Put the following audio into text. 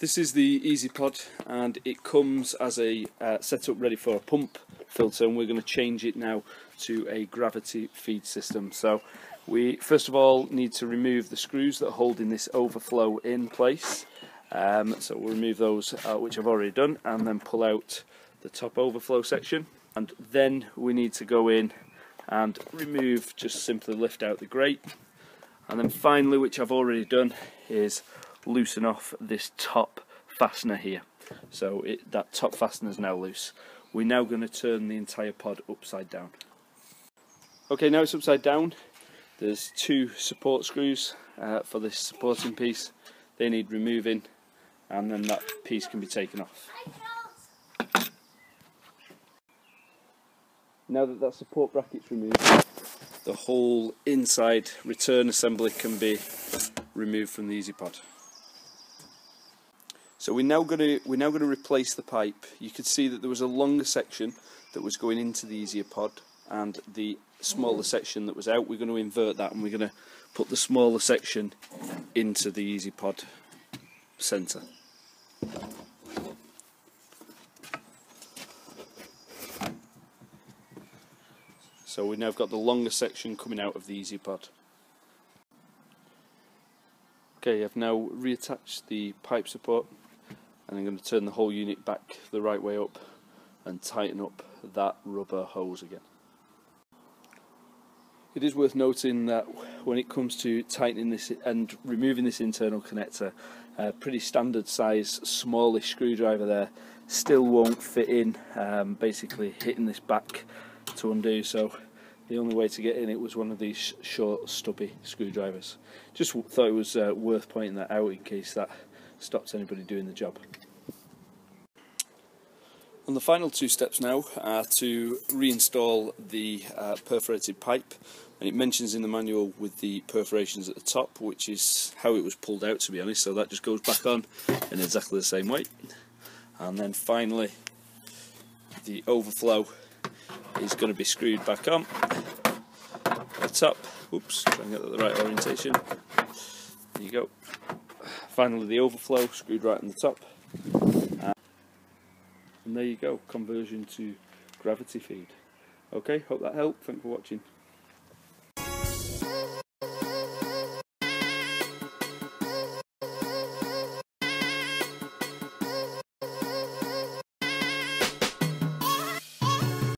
This is the EazyPod and it comes as a uh, setup ready for a pump filter and we're going to change it now to a gravity feed system. So we first of all need to remove the screws that are holding this overflow in place. Um, so we'll remove those uh, which I've already done and then pull out the top overflow section and then we need to go in and remove just simply lift out the grate and then finally which I've already done is loosen off this top fastener here. So it, that top fastener is now loose. We're now going to turn the entire pod upside down. Okay, now it's upside down. There's two support screws uh, for this supporting piece. They need removing and then that piece can be taken off. Now that that support bracket's removed, the whole inside return assembly can be removed from the EazyPod. So we're now going to we're now going to replace the pipe. You could see that there was a longer section that was going into the EazyPod and the smaller mm-hmm. section that was out. We're going to invert that and we're going to put the smaller section into the EazyPod centre. So we've now got the longer section coming out of the EazyPod. Okay, I've now reattached the pipe support and I'm going to turn the whole unit back the right way up and tighten up that rubber hose again. It is worth noting that when it comes to tightening this and removing this internal connector, a pretty standard size smallish screwdriver there still won't fit in, um, basically hitting this back to undo so the only way to get in it was one of these short stubby screwdrivers. Just thought it was uh, worth pointing that out in case that stops anybody doing the job. And the final two steps now are to reinstall the uh, perforated pipe. And it mentions in the manual with the perforations at the top which is how it was pulled out to be honest. So that just goes back on in exactly the same way. And then finally the overflow is going to be screwed back on. At the top oops trying to get the right orientation. There you go finally the overflow screwed right on the top. And there you go conversion to gravity feed. Okay hope that helped. Thanks for watching